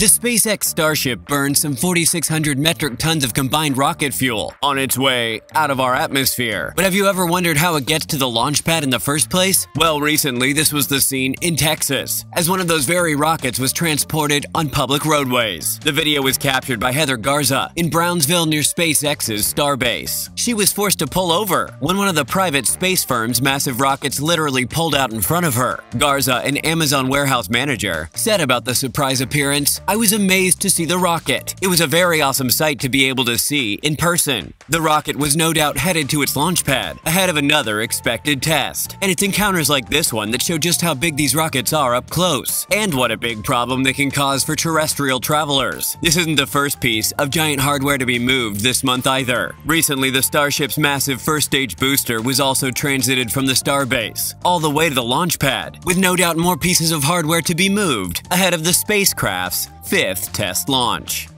The SpaceX Starship burned some 4,600 metric tons of combined rocket fuel on its way out of our atmosphere. But have you ever wondered how it gets to the launch pad in the first place? Well, recently this was the scene in Texas, as one of those very rockets was transported on public roadways. The video was captured by Heather Garza in Brownsville near SpaceX's Starbase. She was forced to pull over when one of the private space firm's massive rockets literally pulled out in front of her. Garza, an Amazon warehouse manager, said about the surprise appearance, I was amazed to see the rocket. It was a very awesome sight to be able to see in person. The rocket was no doubt headed to its launch pad, ahead of another expected test. And it's encounters like this one that show just how big these rockets are up close, and what a big problem they can cause for terrestrial travelers. This isn't the first piece of giant hardware to be moved this month either. Recently, the Starship's massive first stage booster was also transited from the Starbase, all the way to the launch pad, with no doubt more pieces of hardware to be moved ahead of the spacecraft's fifth test launch.